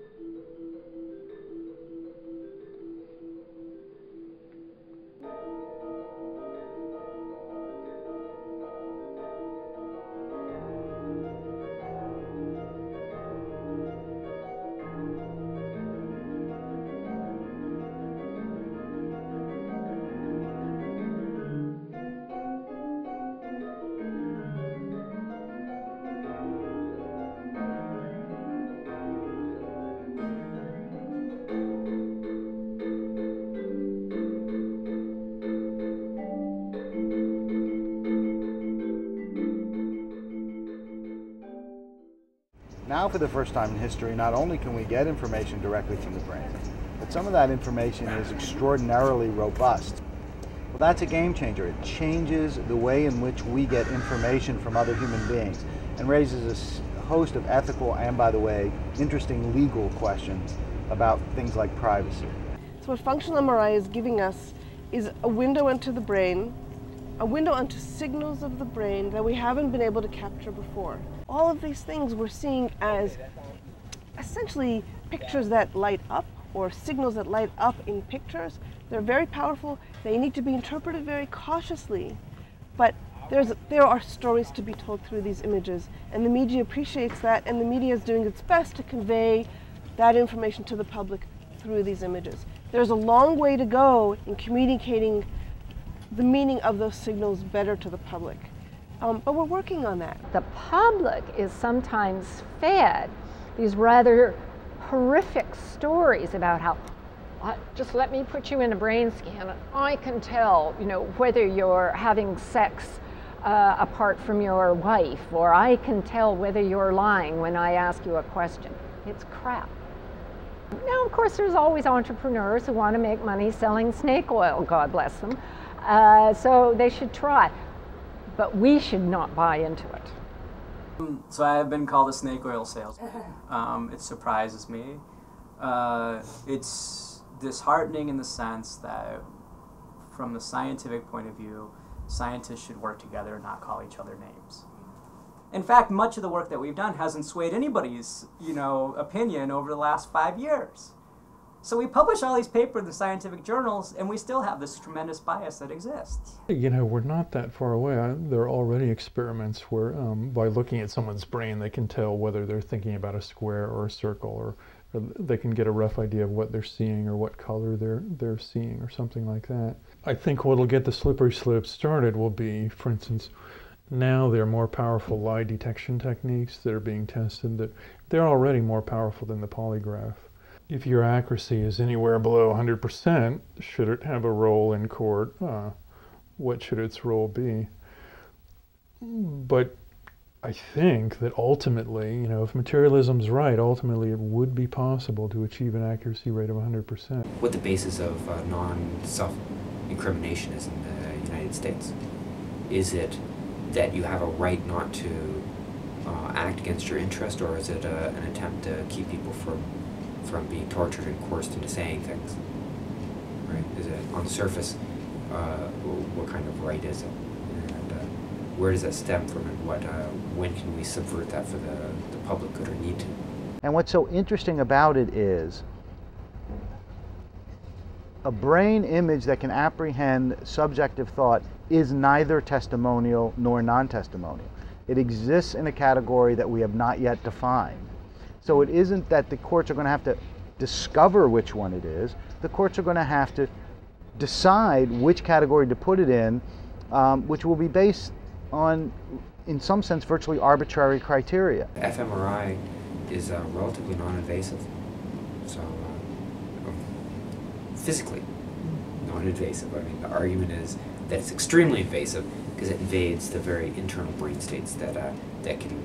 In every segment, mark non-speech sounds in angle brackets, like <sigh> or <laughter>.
Now, for the first time in history, not only can we get information directly from the brain, but some of that information is extraordinarily robust. Well, that's a game changer. It changes the way in which we get information from other human beings and raises a host of ethical and, by the way, interesting legal questions about things like privacy. So what functional MRI is giving us is a window into the brain, a window onto signals of the brain that we haven't been able to capture before. All of these things we're seeing as essentially pictures that light up or signals that light up in pictures. They're very powerful. They need to be interpreted very cautiously. But there's, there are stories to be told through these images, and the media appreciates that, and the media is doing its best to convey that information to the public through these images. There's a long way to go in communicating the meaning of those signals better to the public. Um, but we're working on that. The public is sometimes fed these rather horrific stories about how just let me put you in a brain scan and I can tell, you know, whether you're having sex uh, apart from your wife, or I can tell whether you're lying when I ask you a question. It's crap. Now, of course, there's always entrepreneurs who want to make money selling snake oil, God bless them. Uh, so they should try. But we should not buy into it. So I have been called a snake oil salesman. <laughs> Um, it surprises me. Uh, it's disheartening in the sense that, from the scientific point of view, scientists should work together and not call each other names. In fact, much of the work that we've done hasn't swayed anybody's, you know, opinion over the last five years. So we publish all these papers in the scientific journals, and we still have this tremendous bias that exists. You know, we're not that far away. I, there are already experiments where, um, by looking at someone's brain, they can tell whether they're thinking about a square or a circle, or, or they can get a rough idea of what they're seeing or what color they're they're seeing, or something like that. I think what'll get the slippery slope started will be, for instance, now there are more powerful lie detection techniques that are being tested. That they're already more powerful than the polygraph if your accuracy is anywhere below 100%, should it have a role in court? Uh, what should its role be? But I think that ultimately, you know, if materialism's right, ultimately it would be possible to achieve an accuracy rate of 100%. What the basis of uh, non-self-incrimination is in the United States? Is it that you have a right not to uh, act against your interest, or is it uh, an attempt to keep people from from being tortured and coerced into saying things? Right? Is it on the surface? Uh, what kind of right is it? And uh, where does that stem from, and what? Uh, when can we subvert that for the, the public good or need to? And what's so interesting about it is a brain image that can apprehend subjective thought is neither testimonial nor non-testimonial. It exists in a category that we have not yet defined. So it isn't that the courts are going to have to discover which one it is. The courts are going to have to decide which category to put it in, um, which will be based on, in some sense, virtually arbitrary criteria. fMRI is uh, relatively non-invasive, so uh, um, physically non-invasive. I mean, the argument is that it's extremely invasive because it invades the very internal brain states that uh, that can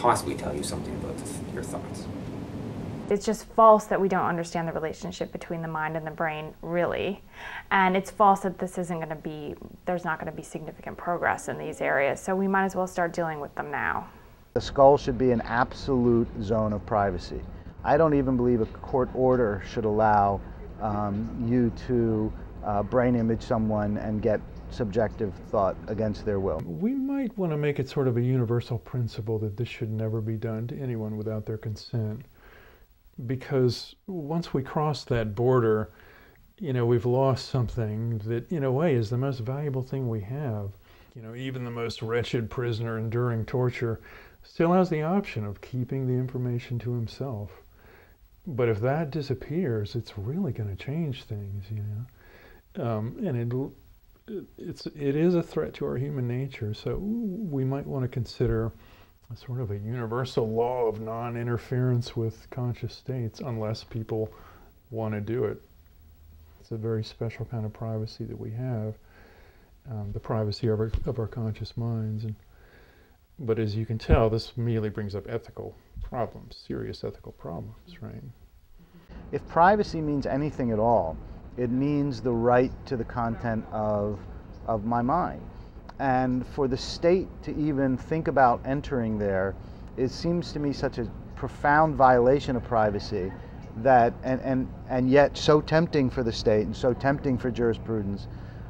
possibly tell you something about your thoughts. It's just false that we don't understand the relationship between the mind and the brain, really. And it's false that this isn't going to be, there's not going to be significant progress in these areas. So we might as well start dealing with them now. The skull should be an absolute zone of privacy. I don't even believe a court order should allow um, you to uh, brain image someone and get subjective thought against their will. We might want to make it sort of a universal principle that this should never be done to anyone without their consent. because once we cross that border, you know, we've lost something that, in a way, is the most valuable thing we have. You know, even the most wretched prisoner enduring torture still has the option of keeping the information to himself. But if that disappears, it's really going to change things, you know. Um, and it, it's, it is a threat to our human nature. So we might want to consider a sort of a universal law of non-interference with conscious states unless people want to do it. It's a very special kind of privacy that we have, um, the privacy of our, of our conscious minds. And, but as you can tell, this immediately brings up ethical problems, serious ethical problems, right? If privacy means anything at all, it means the right to the content of, of my mind. And for the state to even think about entering there, it seems to me such a profound violation of privacy that, and, and, and yet so tempting for the state and so tempting for jurisprudence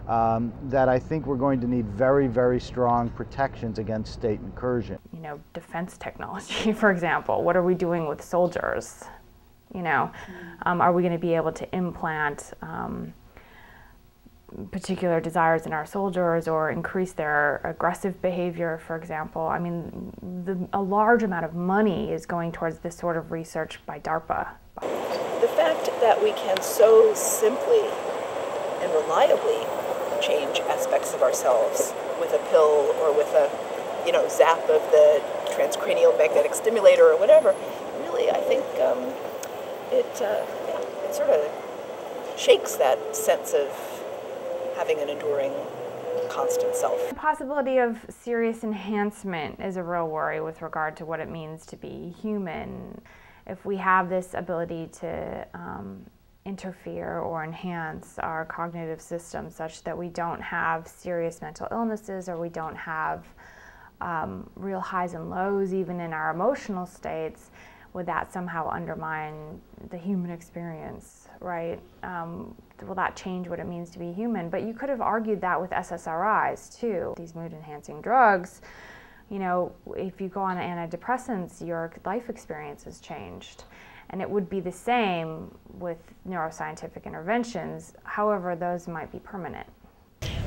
um, that I think we're going to need very, very strong protections against state incursion. You know, defense technology, <laughs> for example. What are we doing with soldiers? You know, um, are we going to be able to implant um, particular desires in our soldiers or increase their aggressive behavior, for example? I mean, the, a large amount of money is going towards this sort of research by DARPA. The fact that we can so simply and reliably change aspects of ourselves with a pill or with a, you know, zap of the transcranial magnetic stimulator or whatever, really, I think um, it, uh, yeah, it sort of shakes that sense of having an enduring constant self. The possibility of serious enhancement is a real worry with regard to what it means to be human. If we have this ability to um, interfere or enhance our cognitive system such that we don't have serious mental illnesses or we don't have um, real highs and lows even in our emotional states, would that somehow undermine the human experience, right? Um, will that change what it means to be human? But you could have argued that with SSRIs too. These mood enhancing drugs, you know, if you go on antidepressants, your life experience has changed. And it would be the same with neuroscientific interventions, however, those might be permanent.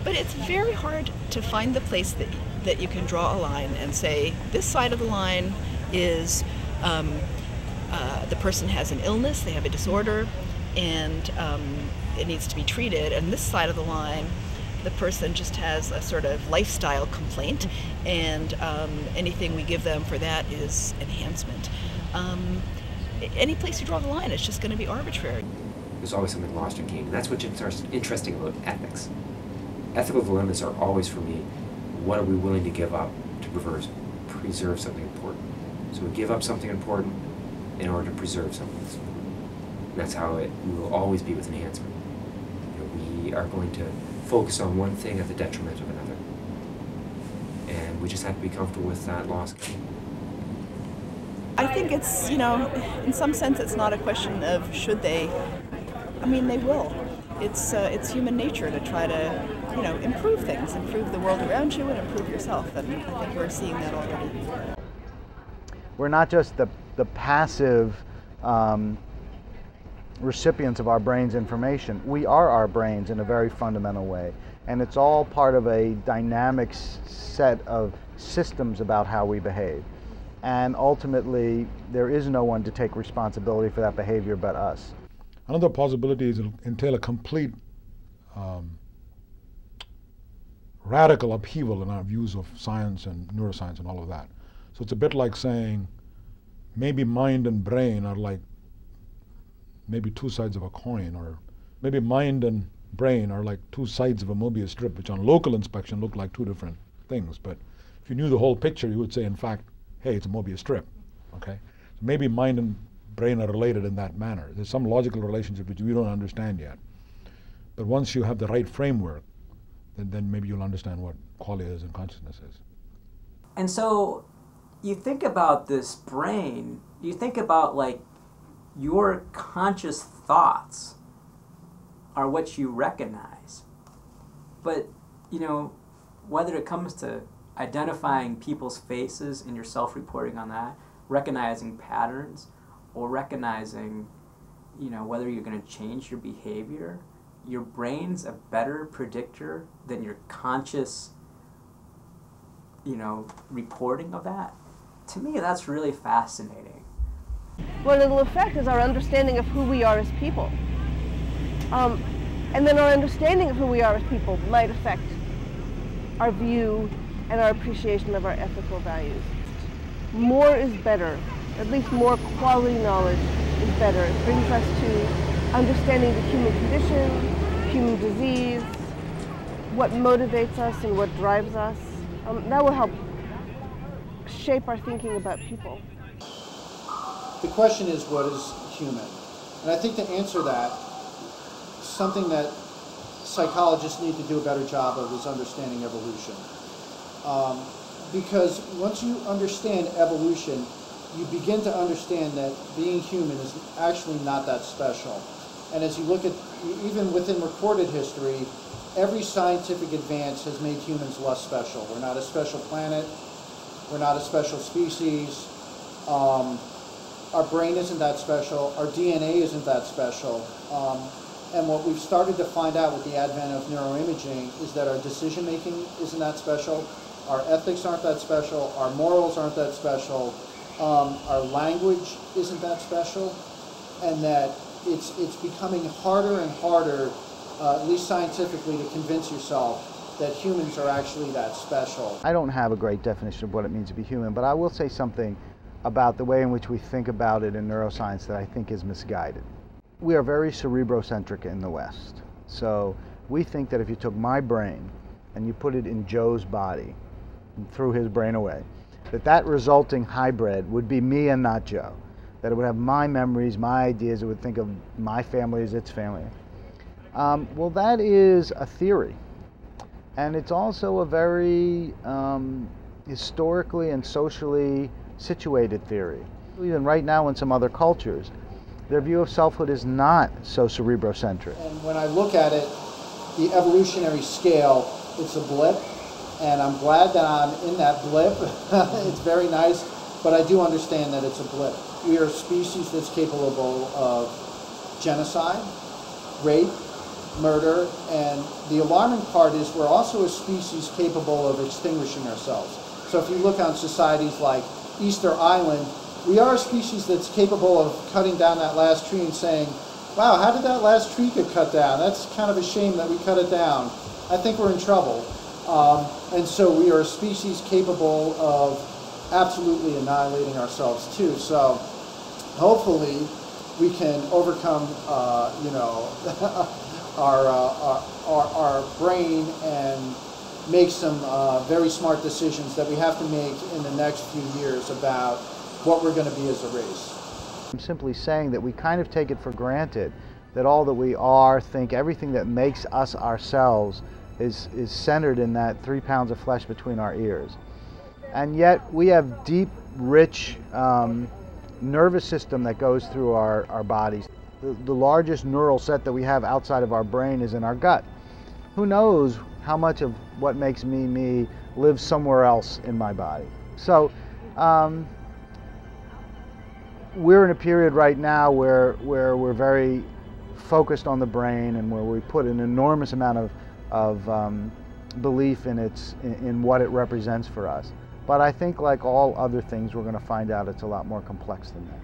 But it's very hard to find the place that, that you can draw a line and say, this side of the line is um, uh, the person has an illness, they have a disorder, and um, it needs to be treated. And this side of the line, the person just has a sort of lifestyle complaint, and um, anything we give them for that is enhancement. Um, any place you draw the line, it's just going to be arbitrary. There's always something lost or gained. And that's what's interesting about ethics. Ethical dilemmas are always, for me, what are we willing to give up to preserve something important? So we give up something important in order to preserve something. And that's how it will always be with enhancement. You know, we are going to focus on one thing at the detriment of another. And we just have to be comfortable with that loss. I think it's, you know, in some sense, it's not a question of should they. I mean, they will. It's uh, it's human nature to try to, you know, improve things, improve the world around you, and improve yourself. And I think we're seeing that already. We're not just the the passive. Um, recipients of our brain's information. We are our brains in a very fundamental way. And it's all part of a dynamic set of systems about how we behave and ultimately there is no one to take responsibility for that behavior but us. Another possibility is it'll entail a complete um, radical upheaval in our views of science and neuroscience and all of that. So it's a bit like saying maybe mind and brain are like maybe two sides of a coin, or maybe mind and brain are like two sides of a Mobius strip, which on local inspection look like two different things. But if you knew the whole picture, you would say, in fact, hey, it's a Mobius strip. Okay? So maybe mind and brain are related in that manner. There's some logical relationship which we don't understand yet. But once you have the right framework, then, then maybe you'll understand what qualia is and consciousness is. And so you think about this brain, you think about like your conscious thoughts are what you recognize. But, you know, whether it comes to identifying people's faces and your self reporting on that, recognizing patterns, or recognizing, you know, whether you're going to change your behavior, your brain's a better predictor than your conscious, you know, reporting of that. To me, that's really fascinating. What it'll affect is our understanding of who we are as people. Um, and then our understanding of who we are as people might affect our view and our appreciation of our ethical values. More is better, at least more quality knowledge is better. It brings us to understanding the human condition, human disease, what motivates us and what drives us. Um, that will help shape our thinking about people. The question is, what is human? And I think to answer that, something that psychologists need to do a better job of is understanding evolution. Um, because once you understand evolution, you begin to understand that being human is actually not that special. And as you look at, even within recorded history, every scientific advance has made humans less special. We're not a special planet. We're not a special species. Um, our brain isn't that special. Our DNA isn't that special. Um, and what we've started to find out with the advent of neuroimaging is that our decision making isn't that special. Our ethics aren't that special. Our morals aren't that special. Um, our language isn't that special. And that it's, it's becoming harder and harder, uh, at least scientifically, to convince yourself that humans are actually that special. I don't have a great definition of what it means to be human, but I will say something about the way in which we think about it in neuroscience that I think is misguided. We are very cerebrocentric in the West. So we think that if you took my brain and you put it in Joe's body and threw his brain away, that that resulting hybrid would be me and not Joe. That it would have my memories, my ideas, it would think of my family as its family. Um, well, that is a theory. And it's also a very um, historically and socially situated theory. Even right now in some other cultures, their view of selfhood is not so cerebrocentric. And when I look at it, the evolutionary scale, it's a blip, and I'm glad that I'm in that blip. <laughs> it's very nice, but I do understand that it's a blip. We are a species that's capable of genocide, rape, murder, and the alarming part is we're also a species capable of extinguishing ourselves. So if you look on societies like Easter Island, we are a species that's capable of cutting down that last tree and saying, wow, how did that last tree get cut down? That's kind of a shame that we cut it down. I think we're in trouble. Um, and so we are a species capable of absolutely annihilating ourselves too. So hopefully we can overcome, uh, you know, <laughs> our, uh, our, our, brain and make some uh, very smart decisions that we have to make in the next few years about what we're going to be as a race. I'm simply saying that we kind of take it for granted that all that we are, think, everything that makes us ourselves is, is centered in that three pounds of flesh between our ears. And yet we have deep, rich um, nervous system that goes through our, our bodies. The, largest neural set that we have outside of our brain is in our gut. Who knows how much of what makes me me lives somewhere else in my body? So um, we're in a period right now where, where we're very focused on the brain and where we put an enormous amount of, of um, belief in, its, in, in what it represents for us. But I think like all other things, we're going to find out it's a lot more complex than that.